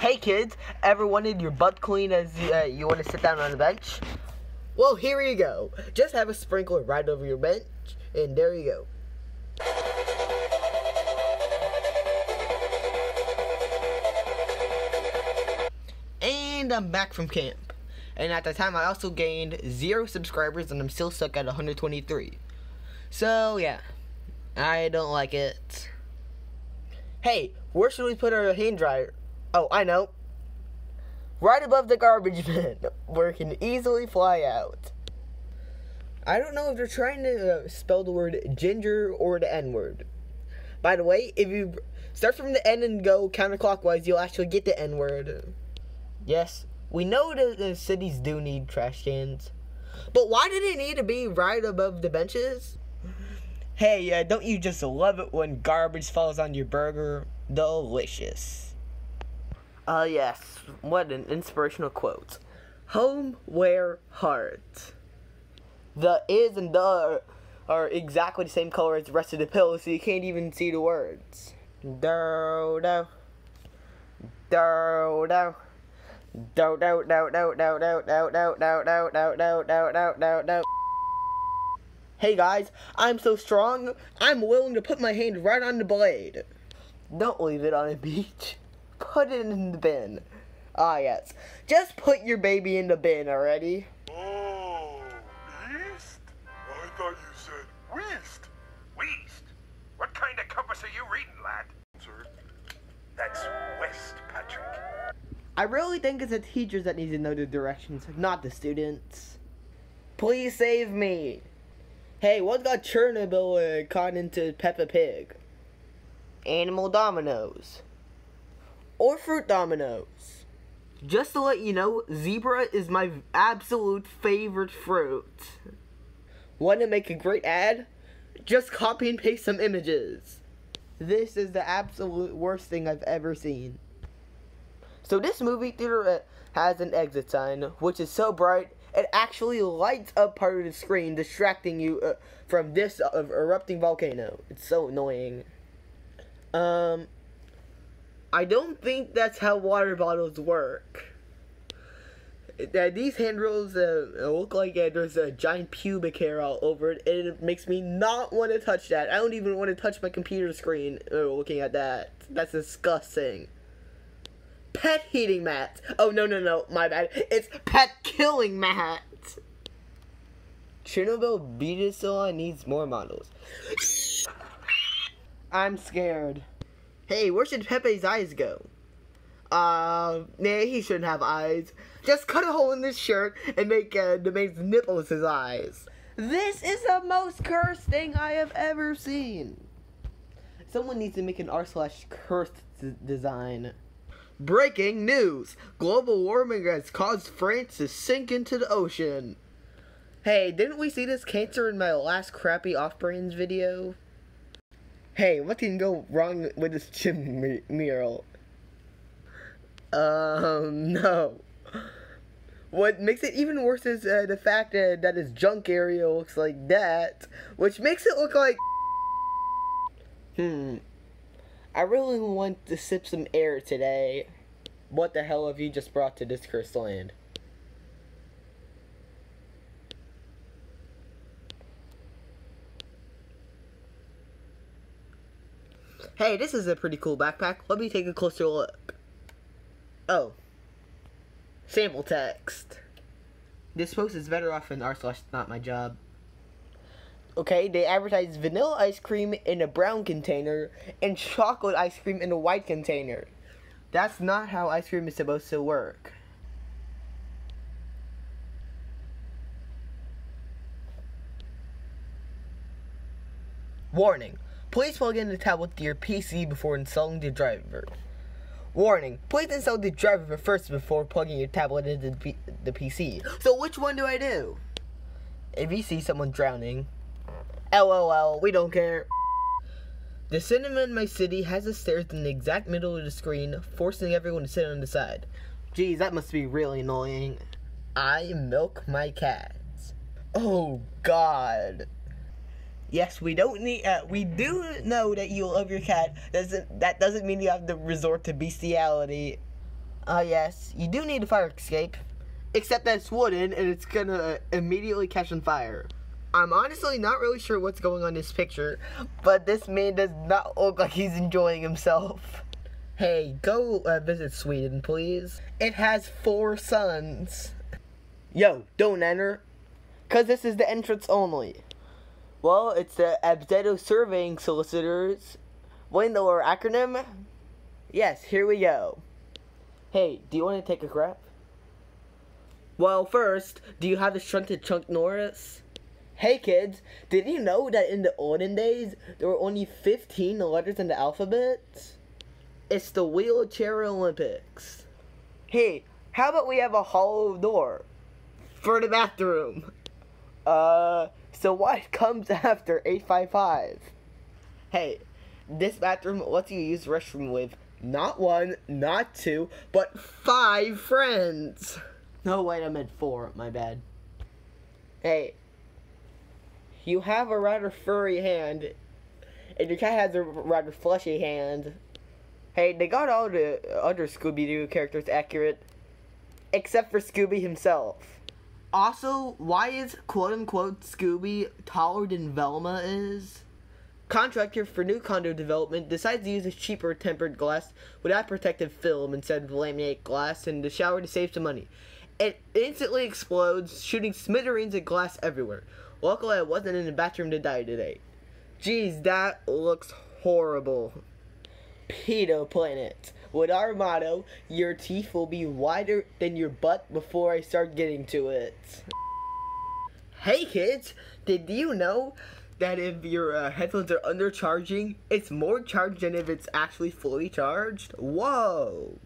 Hey kids, ever wanted your butt clean as uh, you want to sit down on a bench? Well, here you go. Just have a sprinkler right over your bench, and there you go. And I'm back from camp. And at the time, I also gained zero subscribers, and I'm still stuck at 123. So, yeah. I don't like it. Hey, where should we put our hand dryer? Oh, I know. Right above the garbage bin, where it can easily fly out. I don't know if they're trying to uh, spell the word ginger or the N word. By the way, if you start from the N and go counterclockwise, you'll actually get the N word. Yes, we know that the cities do need trash cans. But why did it need to be right above the benches? Hey, uh, don't you just love it when garbage falls on your burger? Delicious. Uh, yes. What an inspirational quote. Home where heart. The is and the are, are exactly the same color as the rest of the pill, so you can't even see the words. Do do. Do do. Do do do do do do do do do do do do do do do do. Hey guys, I'm so strong, I'm willing to put my hand right on the blade. Don't leave it on a beach. Put it in the bin. Ah, yes. Just put your baby in the bin already. Oh, east? I thought you said west. West? What kind of compass are you reading, lad? Sir, That's west, Patrick. I really think it's the teachers that need to know the directions, not the students. Please save me. Hey, what got Chernobyl uh, caught into Peppa Pig? Animal dominoes. Or fruit dominoes. Just to let you know, zebra is my absolute favorite fruit. Want to make a great ad? Just copy and paste some images. This is the absolute worst thing I've ever seen. So this movie theater has an exit sign, which is so bright it actually lights up part of the screen, distracting you uh, from this uh, erupting volcano. It's so annoying. Um, I don't think that's how water bottles work. Uh, these handrails uh, look like uh, there's a giant pubic hair all over it, and it makes me not want to touch that. I don't even want to touch my computer screen uh, looking at that. That's disgusting pet heating mat. Oh no no no, my bad. It's pet killing mat. Chernobyl Beatisol needs more models. I'm scared. Hey, where should Pepe's eyes go? Uh, nah, he shouldn't have eyes. Just cut a hole in this shirt and make uh, the man's nipples his eyes. This is the most cursed thing I have ever seen. Someone needs to make an r slash cursed design. Breaking news! Global warming has caused France to sink into the ocean. Hey, didn't we see this cancer in my last crappy off-brains video? Hey, what can go wrong with this gym mural? Um, no. What makes it even worse is uh, the fact uh, that his junk area looks like that, which makes it look like. Hmm. I really want to sip some air today. What the hell have you just brought to this cursed land? Hey, this is a pretty cool backpack. Let me take a closer look. Oh. Sample text. This post is better off in r slash not my job. Okay, they advertise vanilla ice cream in a brown container and chocolate ice cream in a white container. That's not how ice cream is supposed to work. Warning. Please plug in the tablet to your PC before installing the driver. Warning. Please install the driver first before plugging your tablet into the, PC. So which one do I do? If you see someone drowning, LOL, we don't care. The cinema in my city has the stairs in the exact middle of the screen, forcing everyone to sit on the side. Geez, that must be really annoying. I milk my cats. Oh God. Yes, we don't need. Uh, we do know that you love your cat. Doesn't that doesn't mean you have to resort to bestiality? Uh, yes, you do need a fire escape. Except that it's wooden and it's gonna immediately catch on fire. I'm honestly not really sure what's going on in this picture, but this man does not look like he's enjoying himself. Hey, go uh, visit Sweden, please. It has four sons. Yo, don't enter. Cause this is the entrance only. Well, it's the Abzeto Surveying Solicitors. Want the lower acronym? Yes, here we go. Hey, do you want to take a crap? Well, first, do you have the shunted Chunk Norris? Hey kids, did you know that in the olden days, there were only 15 letters in the alphabet? It's the Wheelchair Olympics. Hey, how about we have a hollow door? For the bathroom. Uh, so what comes after 855? Hey, this bathroom lets you use the restroom with not one, not two, but five friends. No, wait, I meant four. My bad. Hey, you have a rather furry hand, and your cat has a rather fleshy hand. Hey, they got all the other Scooby Doo characters accurate, except for Scooby himself. Also, why is quote unquote Scooby taller than Velma is? Contractor for new condo development decides to use a cheaper tempered glass without protective film instead of laminate glass in the shower to save some money. It instantly explodes, shooting smithereens of glass everywhere. Luckily, I wasn't in the bathroom to die today. Geez, that looks horrible. Pedo Planet. With our motto, your teeth will be wider than your butt before I start getting to it. Hey kids, did you know that if your uh, headphones are undercharging, it's more charged than if it's actually fully charged? Whoa!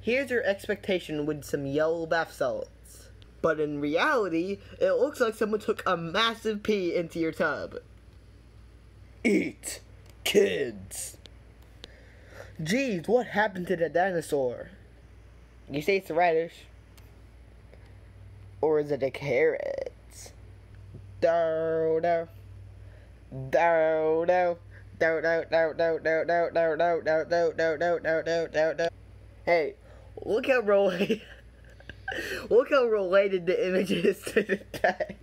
Here's your expectation with some yellow bath salts. But in reality, it looks like someone took a massive pee into your tub. Eat, kids. Jeez, what happened to the dinosaur? You say it's radish. Or is it the carrots? Don't know. Don't know. Don't know, don't know, don't know, don't know, don't know, don't know, don't know, don't know. Hey, look how related, look how related the image is to the tag.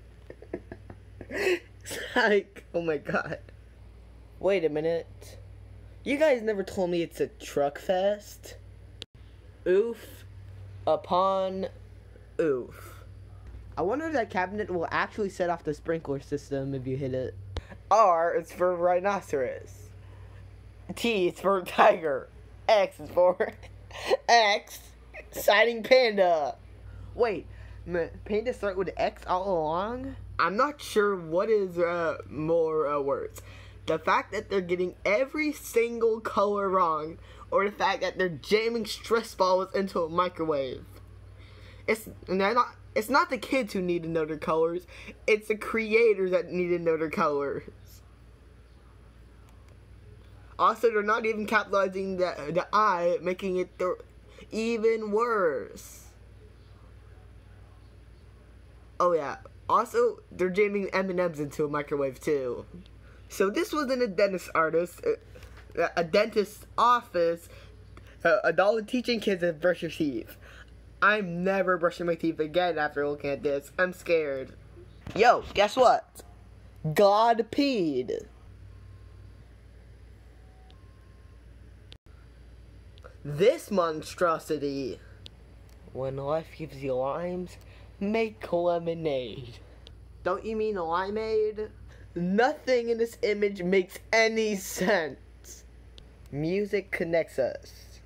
It's like, oh my god. Wait a minute. You guys never told me it's a truck fest. Oof upon oof. I wonder if that cabinet will actually set off the sprinkler system if you hit it. R is for rhinoceros. T is for tiger. X is for X citing panda. Wait, m- panda start with X all along? I'm not sure what is uh, more uh, worse. The fact that they're getting every single color wrong, or the fact that they're jamming stress balls into a microwave. It's not. It's not the kids who need to know their colors. It's the creators that need to know their colors. Also, they're not even capitalizing the the I, making it th- even worse. Oh yeah. Also, they're jamming M and M's into a microwave too. So this wasn't a dentist artist, uh, a dentist's office, uh, a dollar teaching kids to brush your teeth. I'm never brushing my teeth again after looking at this. I'm scared. Yo, guess what? God peed. This monstrosity. When life gives you limes, make lemonade. Don't you mean limeade? Nothing in this image makes any sense. Music connects us.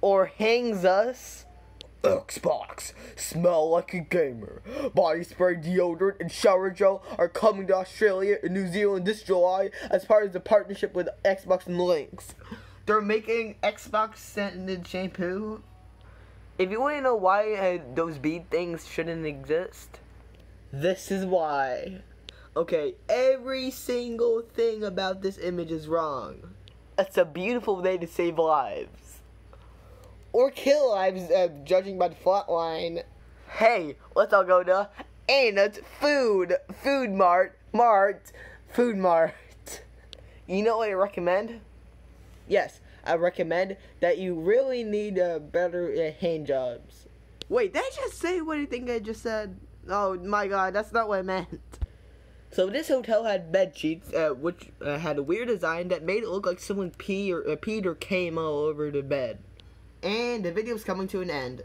Or hangs us. Xbox, smell like a gamer. Body spray, deodorant, and shower gel are coming to Australia and New Zealand this July as part of the partnership with Xbox and Lynx. They're making Xbox scented shampoo. If you want to know why uh, those bead things shouldn't exist, this is why. Okay, every single thing about this image is wrong. It's a beautiful day to save lives. Or kill lives, uh, judging by the flat line. Hey, let's all go to Anna's Food, Food Mart, Mart, Food Mart. You know what I recommend? Yes, I recommend that you really need uh, better uh, hand jobs. Wait, did I just say what you think I just said? Oh my god, that's not what I meant. So this hotel had bed sheets, uh, which uh, had a weird design that made it look like someone pee or uh, peed or came all over the bed. And the video's coming to an end.